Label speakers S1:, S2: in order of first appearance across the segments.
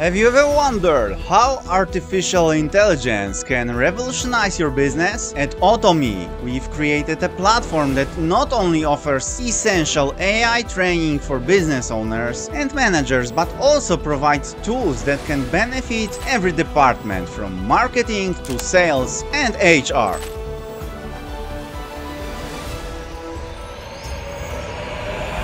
S1: Have you ever wondered how artificial intelligence can revolutionize your business? At AutoMEE, we've created a platform that not only offers essential AI training for business owners and managers, but also provides tools that can benefit every department from marketing to sales and HR.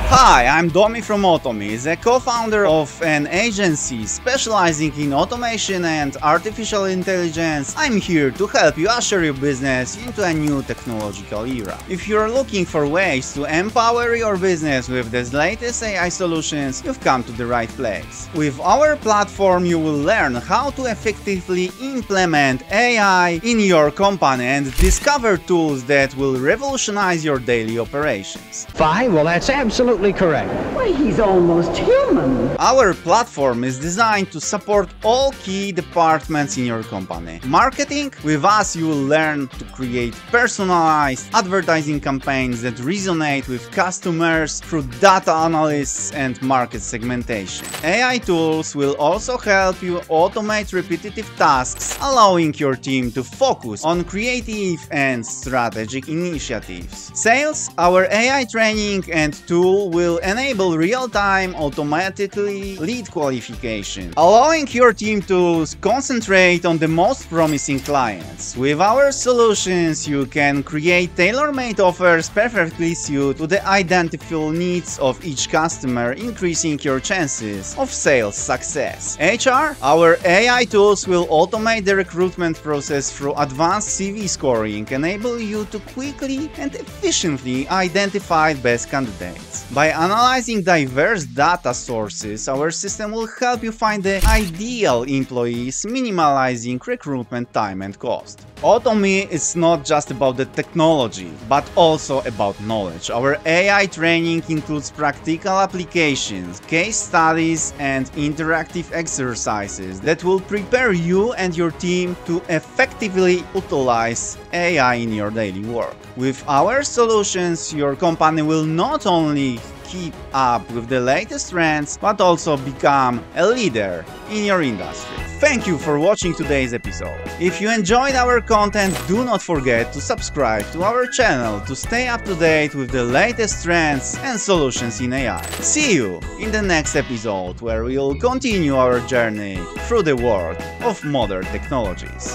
S1: Hi, I'm Domi from AutoMEE, the co-founder of an agency specializing in automation and artificial intelligence. I'm here to help you usher your business into a new technological era. If you're looking for ways to empower your business with the latest AI solutions, you've come to the right place. With our platform, you will learn how to effectively implement AI in your company and discover tools that will revolutionize your daily operations.
S2: Fine, well that's absolutely correct.
S3: Why, he's almost human.
S1: Our platform is designed to support all key departments in your company. Marketing, with us you will learn to create personalized advertising campaigns that resonate with customers through data analysis and market segmentation. AI tools will also help you automate repetitive tasks, allowing your team to focus on creative and strategic initiatives. Sales, our AI training and tool will enable real-time automatically lead qualification, allowing your team to concentrate on the most promising clients. With our solutions, you can create tailor-made offers perfectly suited to the identical needs of each customer, increasing your chances of sales success. HR, our AI tools will automate the recruitment process through advanced CV scoring, enable you to quickly and efficiently identify best candidates. By analyzing diverse data sources, our system will help you find the ideal employees, minimizing recruitment time and cost. AutoMEE is not just about the technology, but also about knowledge. Our AI training includes practical applications, case studies, and interactive exercises that will prepare you and your team to effectively utilize AI in your daily work. With our solutions, your company will not only keep up with the latest trends, but also become a leader in your industry. Thank you for watching today's episode. If you enjoyed our content, do not forget to subscribe to our channel to stay up to date with the latest trends and solutions in AI. See you in the next episode where we'll continue our journey through the world of modern technologies.